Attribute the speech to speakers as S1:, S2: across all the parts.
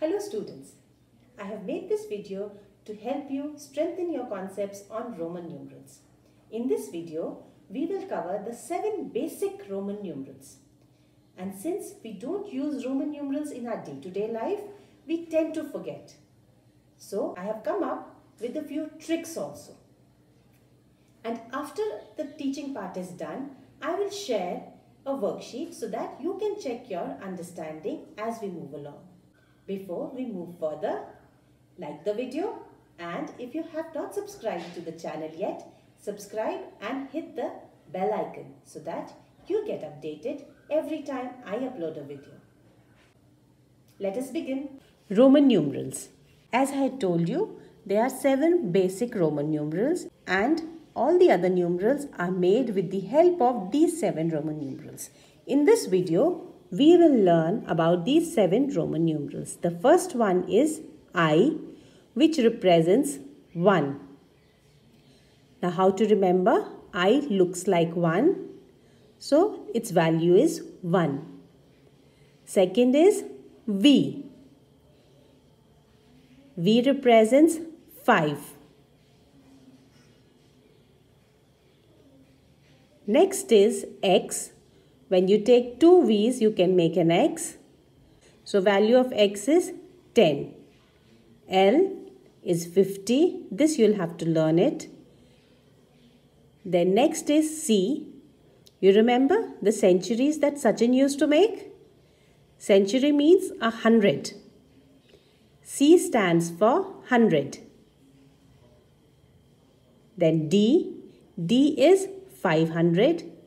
S1: Hello students, I have made this video to help you strengthen your concepts on Roman numerals. In this video, we will cover the seven basic Roman numerals. And since we don't use Roman numerals in our day-to-day -day life, we tend to forget. So I have come up with a few tricks also. And after the teaching part is done, I will share a worksheet so that you can check your understanding as we move along. Before we move further, like the video and if you have not subscribed to the channel yet, subscribe and hit the bell icon so that you get updated every time I upload a video. Let us begin. Roman numerals. As I had told you, there are seven basic Roman numerals and all the other numerals are made with the help of these seven Roman numerals. In this video, we will learn about these seven Roman numerals. The first one is I, which represents 1. Now, how to remember? I looks like 1. So, its value is 1. Second is V. V represents 5. Next is x. When you take two v's, you can make an x. So value of x is 10. L is 50. This you'll have to learn it. Then next is C. You remember the centuries that Sachin used to make? Century means a hundred. C stands for hundred. Then D. D is 500.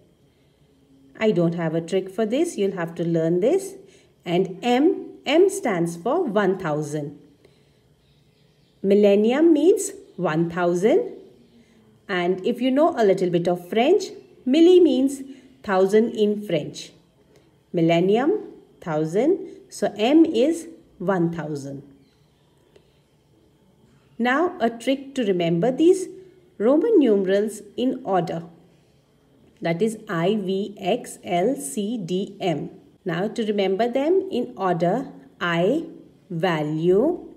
S1: I don't have a trick for this. You'll have to learn this. And M, M stands for 1000. Millennium means 1000. And if you know a little bit of French, milli means 1000 in French. Millennium, 1000. So M is 1000. Now a trick to remember these Roman numerals in order that is I, V, X, L, C, D, M. Now to remember them in order, I, value,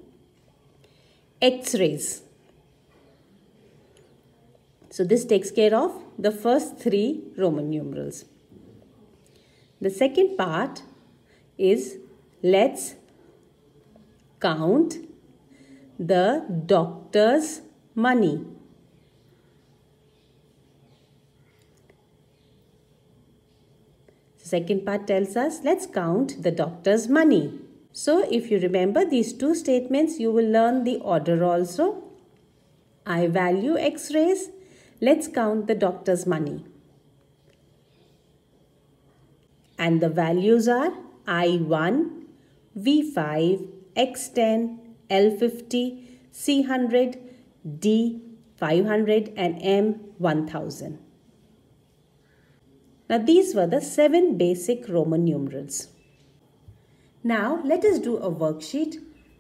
S1: X-rays. So this takes care of the first three Roman numerals. The second part is let's count the doctor's money. Second part tells us, let's count the doctor's money. So if you remember these two statements, you will learn the order also. I value x-rays. Let's count the doctor's money. And the values are I1, V5, X10, L50, C100, D500 and M1000. Now these were the seven basic Roman numerals. Now let us do a worksheet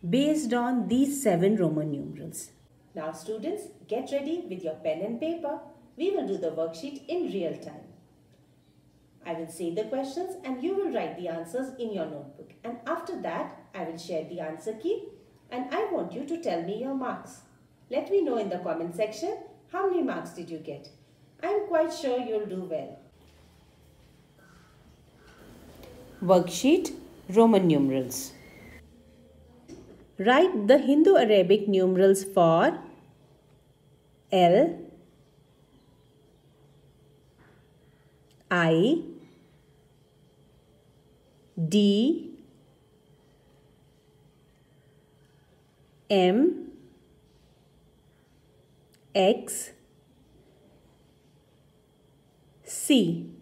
S1: based on these seven Roman numerals. Now students get ready with your pen and paper. We will do the worksheet in real time. I will say the questions and you will write the answers in your notebook. And after that, I will share the answer key and I want you to tell me your marks. Let me know in the comment section how many marks did you get. I am quite sure you'll do well. Worksheet Roman numerals. Write the Hindu Arabic numerals for L, I, D, M, X, C.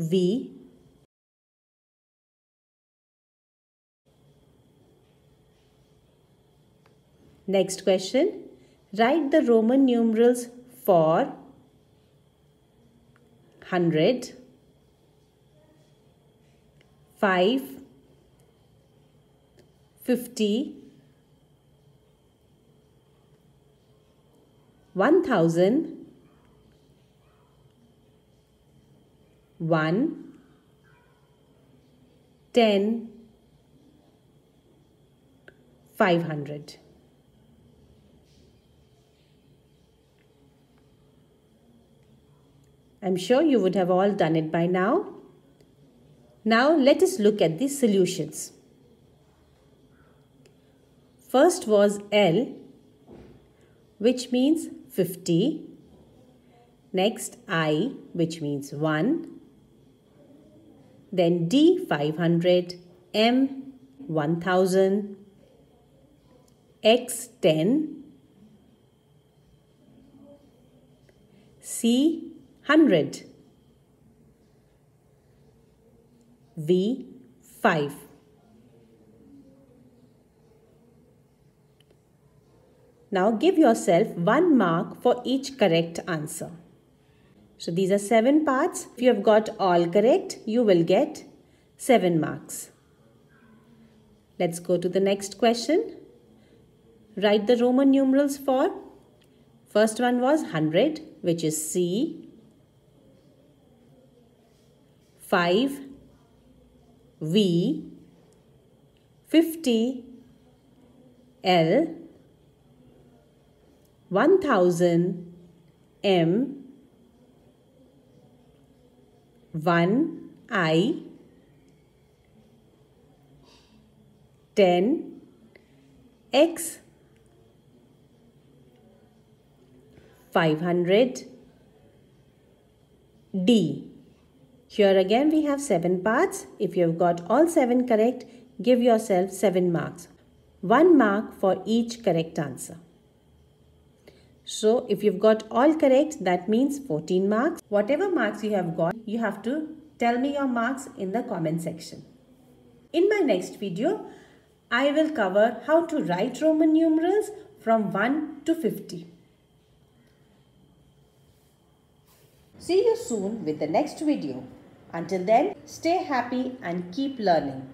S1: V Next question. Write the Roman numerals for 100, 5, 50, 1000, 1, 10, 500. I'm sure you would have all done it by now. Now let us look at the solutions. First was L which means 50. Next I which means 1. Then D 500, M 1000, X 10, C 100, V 5. Now give yourself one mark for each correct answer. So these are seven parts. If you have got all correct, you will get seven marks. Let's go to the next question. Write the Roman numerals for. First one was 100, which is C. 5, V. 50, L. 1000 M 1 I 10 X 500 D. Here again we have 7 parts. If you have got all 7 correct, give yourself 7 marks. 1 mark for each correct answer. So if you've got all correct, that means 14 marks. Whatever marks you have got, you have to tell me your marks in the comment section. In my next video, I will cover how to write Roman numerals from 1 to 50. See you soon with the next video. Until then, stay happy and keep learning.